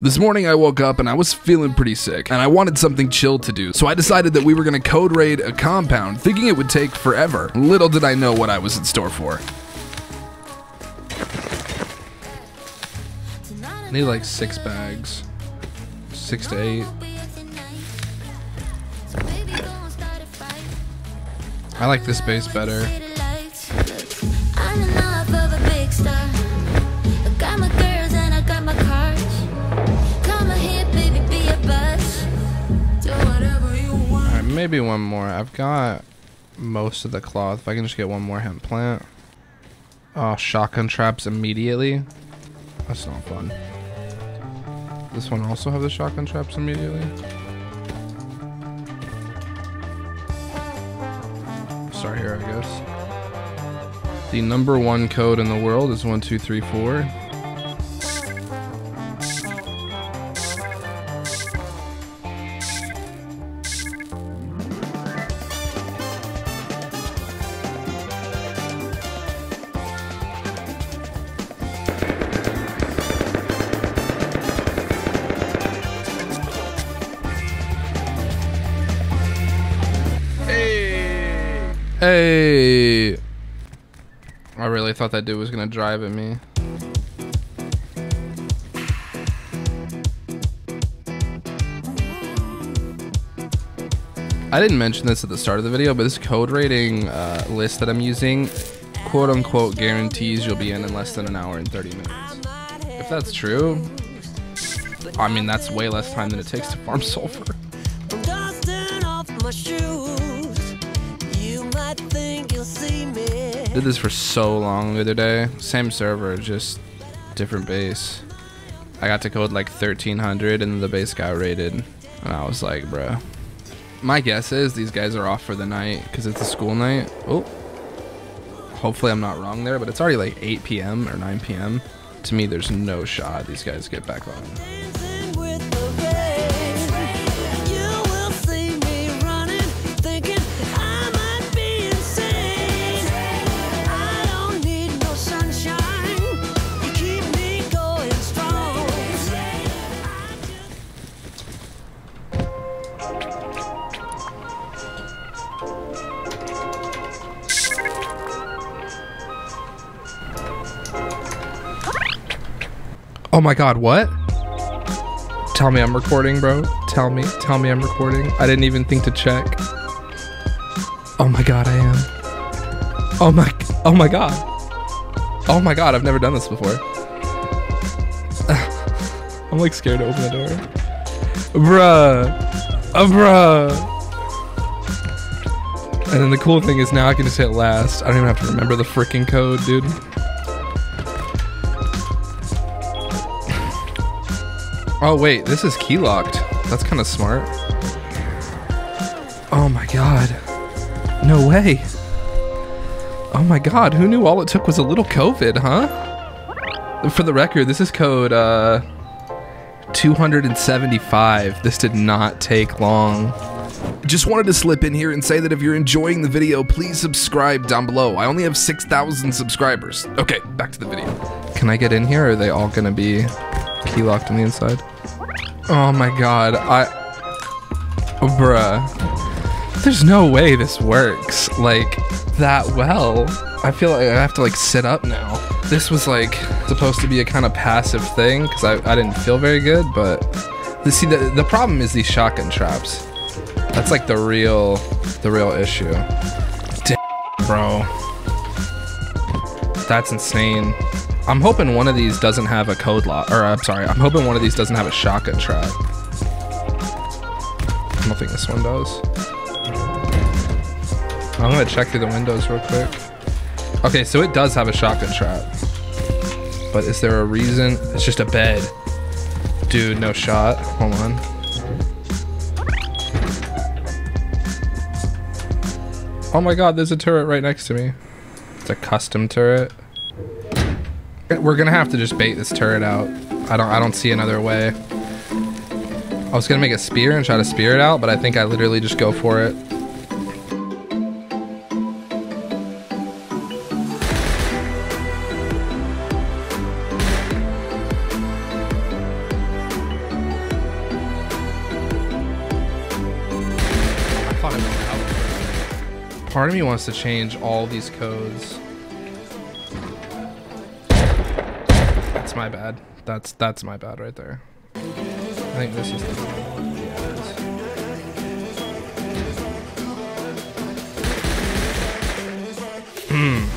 This morning I woke up and I was feeling pretty sick, and I wanted something chill to do, so I decided that we were gonna code raid a compound, thinking it would take forever. Little did I know what I was in store for. I need like six bags. Six to eight. I like this base better. Maybe one more. I've got most of the cloth. If I can just get one more hemp plant. Oh, shotgun traps immediately. That's not fun. This one also have the shotgun traps immediately. Start here, I guess. The number one code in the world is one two three four. Hey! I really thought that dude was gonna drive at me. I didn't mention this at the start of the video, but this code raiding uh, list that I'm using, quote unquote, guarantees you'll be in in less than an hour and 30 minutes. If that's true, I mean, that's way less time than it takes to farm sulfur. Did this for so long the other day. Same server, just different base. I got to code like 1300 and the base got raided. And I was like, bro. My guess is these guys are off for the night because it's a school night. Oh. Hopefully I'm not wrong there, but it's already like 8 p.m. or 9 p.m. To me, there's no shot these guys get back on. Oh my god, what? Tell me I'm recording, bro. Tell me. Tell me I'm recording. I didn't even think to check. Oh my god, I am. Oh my Oh my god. Oh my god, I've never done this before. I'm like scared to open the door. Bruh. Uh, bruh. And then the cool thing is now I can just hit last. I don't even have to remember the freaking code, dude. Oh wait, this is key locked. That's kind of smart. Oh my god. No way. Oh my god, who knew all it took was a little COVID, huh? For the record, this is code uh 275. This did not take long. Just wanted to slip in here and say that if you're enjoying the video, please subscribe down below. I only have 6,000 subscribers. Okay, back to the video. Can I get in here or are they all gonna be key locked on the inside? Oh my god, I. Oh, bruh. There's no way this works like that well. I feel like I have to like sit up now. This was like supposed to be a kind of passive thing because I, I didn't feel very good, but the, see the the problem is these shotgun traps. That's like the real the real issue. Damn, bro. That's insane. I'm hoping one of these doesn't have a code lock, or I'm sorry, I'm hoping one of these doesn't have a shotgun trap. I don't think this one does. I'm gonna check through the windows real quick. Okay, so it does have a shotgun trap. But is there a reason? It's just a bed. Dude, no shot. Hold on. Oh my god, there's a turret right next to me. It's a custom turret. We're gonna have to just bait this turret out. I don't I don't see another way. I was gonna make a spear and try to spear it out, but I think I literally just go for it. Part of me wants to change all these codes. That's my bad. That's that's my bad right there. I think this is the yeah.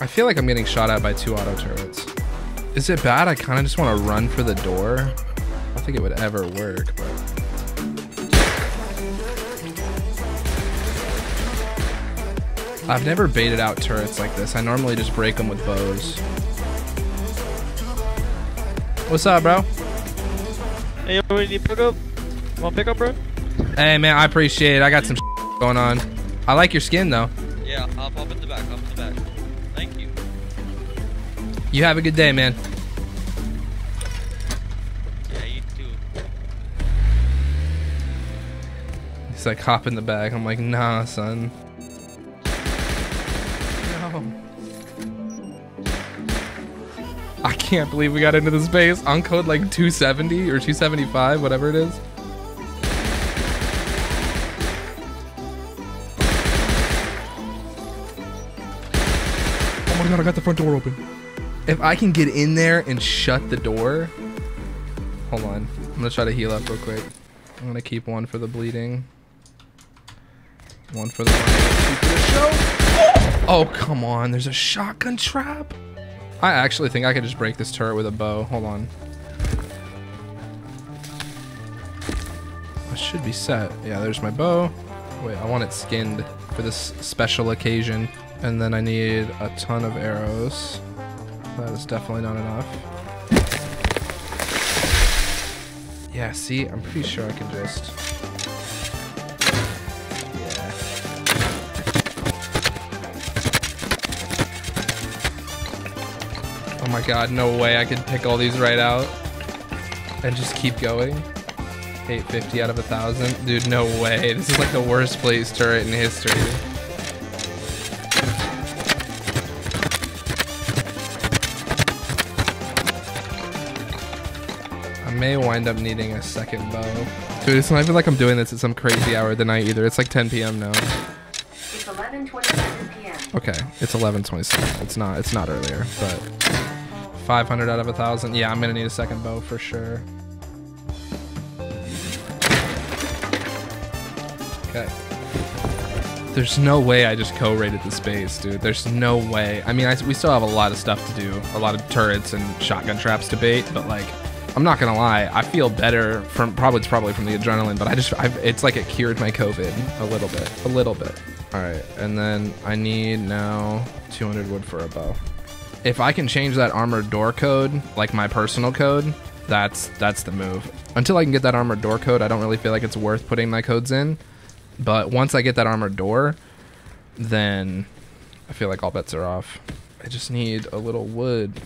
I feel like I'm getting shot at by two auto turrets. Is it bad? I kind of just want to run for the door. I don't think it would ever work, but I've never baited out turrets like this. I normally just break them with bows. What's up, bro? Hey, yo, we need pick up. Want pick up, bro? Hey, man, I appreciate it. I got some going on. I like your skin, though. Yeah, I'll pop in the back. Hop in the back. Thank you. You have a good day, man. Yeah, you too. He's like, hop in the bag. I'm like, nah, son. Can't believe we got into this base on code like 270 or 275, whatever it is. Oh my god, I got the front door open. If I can get in there and shut the door. Hold on. I'm gonna try to heal up real quick. I'm gonna keep one for the bleeding. One for the, two for the show. Oh, come on. There's a shotgun trap. I actually think I could just break this turret with a bow. Hold on. I should be set. Yeah, there's my bow. Wait, I want it skinned for this special occasion. And then I need a ton of arrows. That is definitely not enough. Yeah, see, I'm pretty sure I can just. Oh my god, no way I could pick all these right out. And just keep going. 850 out of a thousand. Dude, no way. This is like the worst place turret in history. I may wind up needing a second bow. Dude, it's not even like I'm doing this at some crazy hour of the night either. It's like 10 p.m. now. It's 11:27 p.m. Okay, it's 11:27. It's not. It's not earlier, but 500 out of a thousand. Yeah, I'm gonna need a second bow for sure. Okay. There's no way I just code raided the space, dude. There's no way. I mean, I, we still have a lot of stuff to do, a lot of turrets and shotgun traps to bait, but like, I'm not gonna lie, I feel better from probably it's probably from the adrenaline, but I just I've, it's like it cured my COVID a little bit, a little bit. All right, and then I need now 200 wood for a bow. If I can change that armored door code, like my personal code, that's that's the move. Until I can get that armored door code, I don't really feel like it's worth putting my codes in. But once I get that armored door, then I feel like all bets are off. I just need a little wood.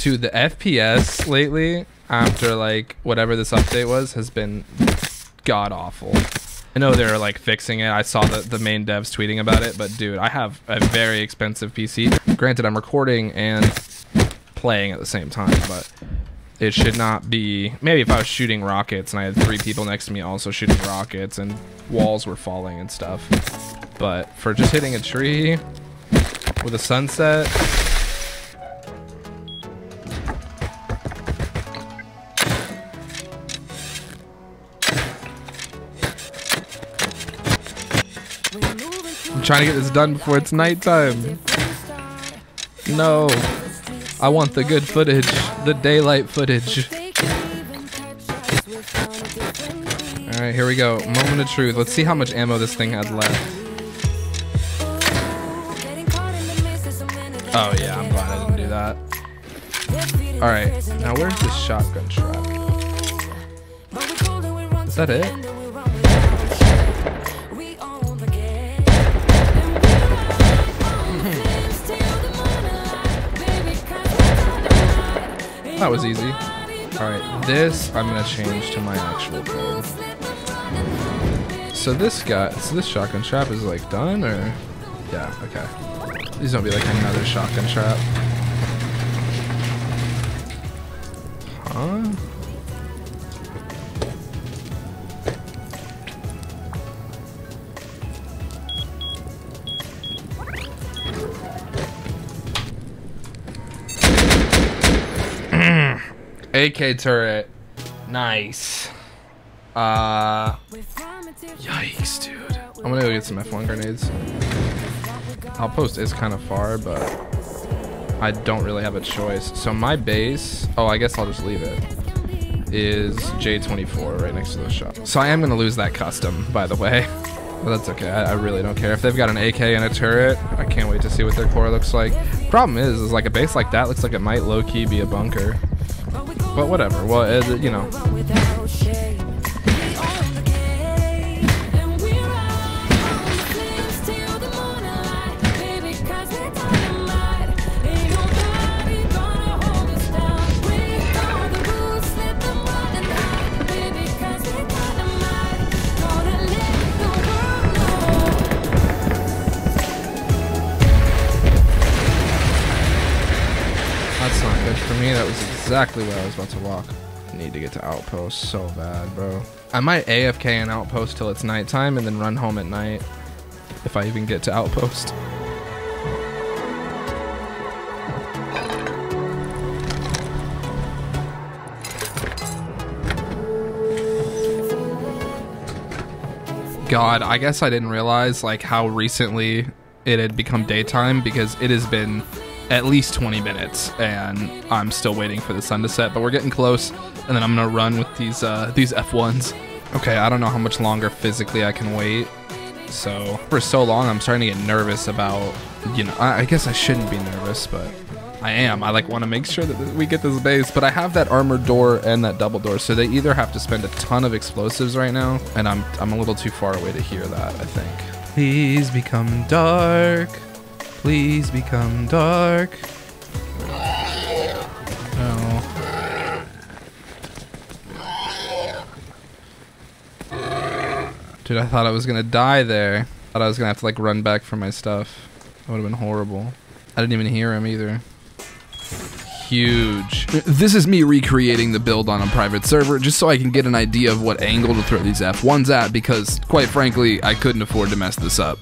To the FPS lately, after like whatever this update was, has been god awful. I know they're like fixing it. I saw the, the main devs tweeting about it, but dude, I have a very expensive PC. Granted, I'm recording and playing at the same time, but it should not be. Maybe if I was shooting rockets and I had three people next to me also shooting rockets and walls were falling and stuff. But for just hitting a tree with a sunset, trying to get this done before it's nighttime. No. I want the good footage, the daylight footage. Alright, here we go. Moment of truth. Let's see how much ammo this thing has left. Oh yeah, I'm glad I didn't do that. Alright, now where's this shotgun trap? Is that it? That was easy. Alright, this I'm gonna change to my actual code. So this guy, so this shotgun trap is like done or? Yeah, okay. Please don't be like another shotgun trap. AK turret. Nice. Uh, yikes, dude. I'm gonna go get some F1 grenades. Outpost is kind of far, but I don't really have a choice. So my base, oh, I guess I'll just leave it, is J24 right next to the shop. So I am gonna lose that custom, by the way. But that's okay. I, I really don't care. If they've got an AK and a turret, I can't wait to see what their core looks like. Problem is, is like a base like that looks like it might low-key be a bunker. But whatever. Well, you know, exactly where I was about to walk. I need to get to Outpost so bad, bro. I might AFK an Outpost till it's nighttime and then run home at night. If I even get to Outpost. God, I guess I didn't realize like how recently it had become daytime because it has been at least 20 minutes and I'm still waiting for the sun to set, but we're getting close and then I'm to run with these uh these F1s. Okay, I don't know how much longer physically I can wait. So, for so long I'm starting to get nervous about, you know, I, I guess I shouldn't be nervous, but I am. I like want to make sure that we get this base, but I have that armored door and that double door, so they either have to spend a ton of explosives right now, and I'm I'm a little too far away to hear that. I think. Please become dark. Please become dark. No. Dude, I thought I was gonna die there. Thought I was gonna have to like run back for my stuff. That would have been horrible. I didn't even hear him either. Huge. This is me recreating the build on a private server just so I can get an idea of what angle to throw these F1s at because, quite frankly, I couldn't afford to mess this up.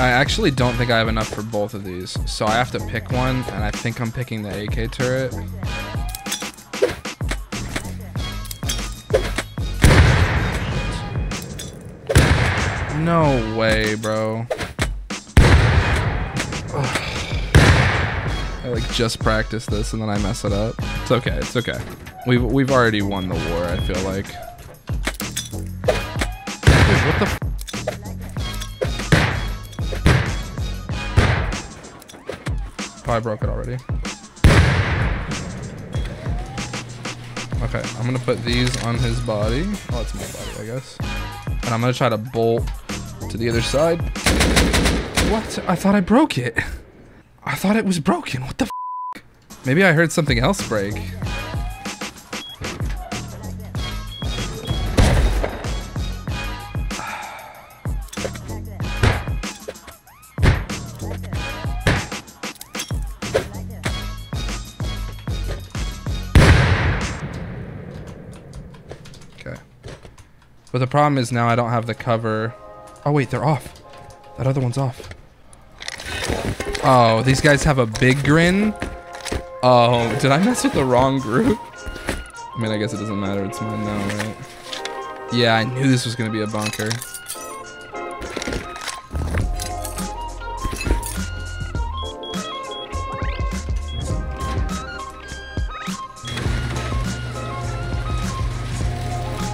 I actually don't think I have enough for both of these, so I have to pick one, and I think I'm picking the AK turret. No way, bro. I like just practiced this and then I mess it up. It's okay. It's okay. We've we've already won the war. I feel like. Dude, what the? I broke it already. Okay, I'm gonna put these on his body. Oh, it's my body, I guess. And I'm gonna try to bolt to the other side. What? I thought I broke it. I thought it was broken. What the f? Maybe I heard something else break. But the problem is now I don't have the cover. Oh wait, they're off. That other one's off. Oh, these guys have a big grin. Oh, did I mess with the wrong group? I mean, I guess it doesn't matter. It's mine now, right? Yeah, I knew this was gonna be a bunker.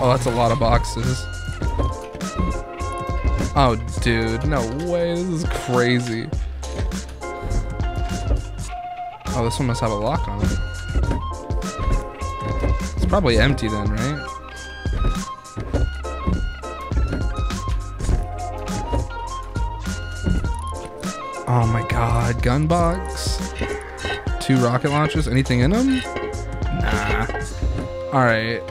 Oh, that's a lot of boxes. Oh, dude, no way. This is crazy. Oh, this one must have a lock on it. It's probably empty then, right? Oh my god, gun box. Two rocket launchers. Anything in them? Nah. Alright.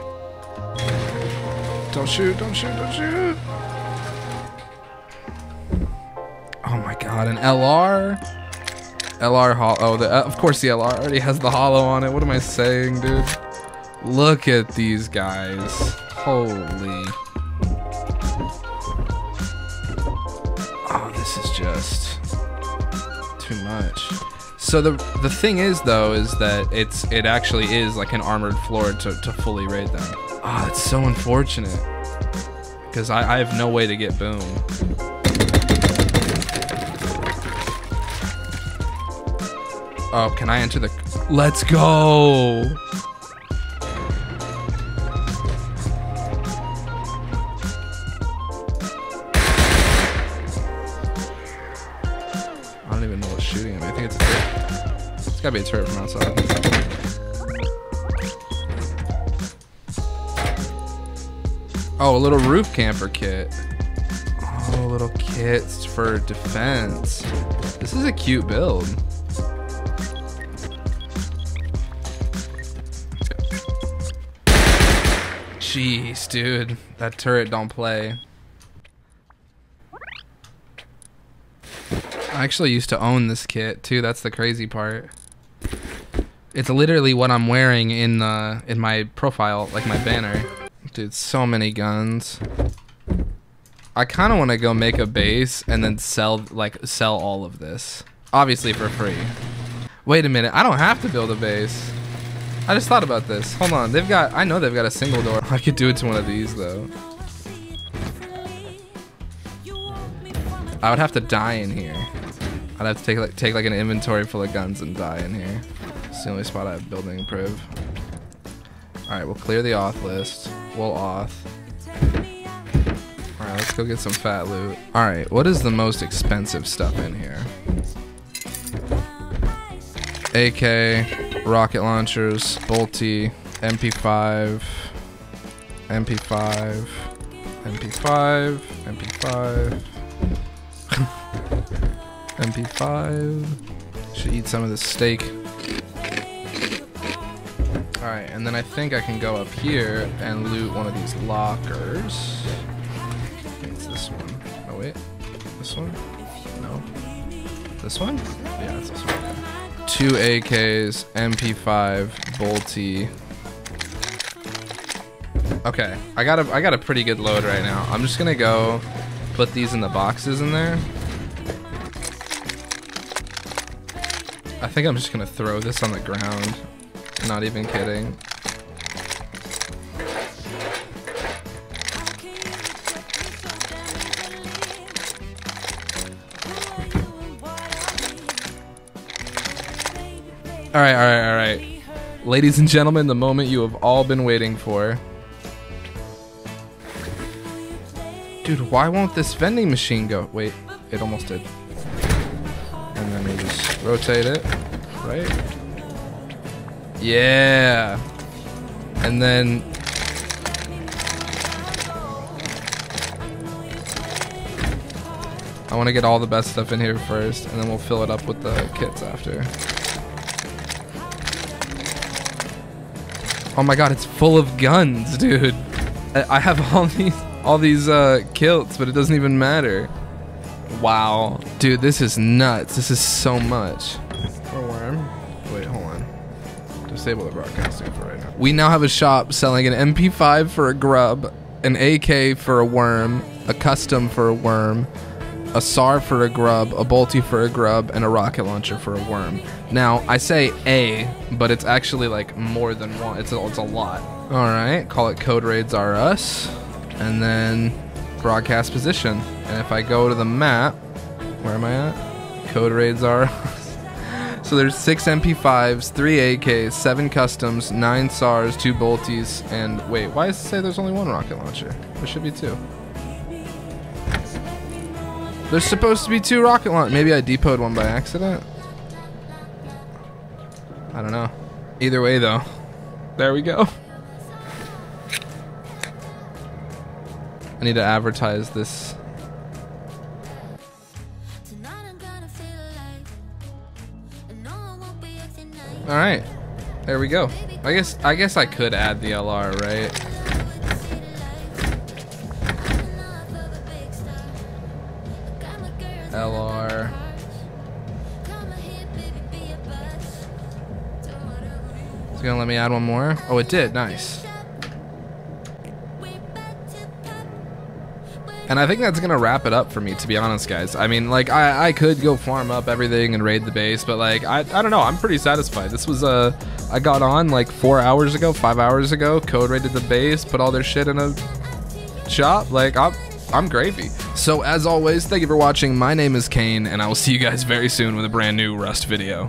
Don't shoot, don't shoot, don't shoot. Oh my god, an LR? LR hollow. Oh, the, uh, of course the LR already has the hollow on it. What am I saying, dude? Look at these guys. Holy. Oh, this is just too much. So the the thing is though is that it's it actually is like an armored floor to, to fully raid them. Ah, it's so unfortunate. Because I, I have no way to get boom. Oh, can I enter the Let's go! I don't even know what's shooting at me. I think it's a turret. It's gotta be a turret from outside. Oh, a little roof camper kit. Oh, little kits for defense. This is a cute build. Jeez, dude. That turret don't play. I actually used to own this kit too. That's the crazy part. It's literally what I'm wearing in the in my profile, like my banner. Dude, so many guns. I kind of want to go make a base and then sell like sell all of this. Obviously for free. Wait a minute. I don't have to build a base. I just thought about this. Hold on. They've got I know they've got a single door. I could do it to one of these though. I would have to die in here. I'd have to take like take like an inventory full of guns and die in here. It's the only spot I have building priv. Alright, we'll clear the auth list. We'll auth. Alright, let's go get some fat loot. Alright, what is the most expensive stuff in here? AK, rocket launchers, bolty, MP5, MP5, MP5, MP5. MP5. Should eat some of this steak. Alright, and then I think I can go up here and loot one of these lockers. It's this one. Oh wait. This one? No. This one? Yeah, it's this one. Two AKs, MP5, Bolty. Okay, I got a I got a pretty good load right now. I'm just gonna go put these in the boxes in there. I think I'm just gonna throw this on the ground. Not even kidding. Alright, alright, alright. Ladies and gentlemen, the moment you have all been waiting for. Dude, why won't this vending machine go? Wait, it almost did. And then we just rotate it, right? Yeah. And then I want to get all the best stuff in here first, and then we'll fill it up with the kits after. Oh my god, it's full of guns, dude. I have all these all these uh kilts, but it doesn't even matter. Wow. Dude, this is nuts. This is so much. Disable the broadcasting for right now. We now have a shop selling an MP5 for a grub, an AK for a worm, a custom for a worm, a SAR for a grub, a bolty for a grub, and a rocket launcher for a worm. Now, I say A, but it's actually like more than one. It's a, it's a lot. All right, call it Code Raids R Us, and then broadcast position. And if I go to the map, where am I at? Code Raids R. So there's six MP5s, three AKs, seven customs, nine SARs, two bolties, and wait, why does it say there's only one rocket launcher? There should be two. There's supposed to be two rocket launch. Maybe I depoted one by accident. I don't know. Either way, though, there we go. I need to advertise this. All right, there we go. I guess I guess I could add the LR, right? LR. It's gonna let me add one more. Oh, it did. Nice. And I think that's gonna wrap it up for me, to be honest, guys. I mean, like, I, I could go farm up everything and raid the base, but like, I, I don't know. I'm pretty satisfied. This was uh, I got on like four hours ago, five hours ago. Code raided the base, put all their shit in a shop. Like, I'm I'm gravy. So as always, thank you for watching. My name is Kane, and I will see you guys very soon with a brand new Rust video.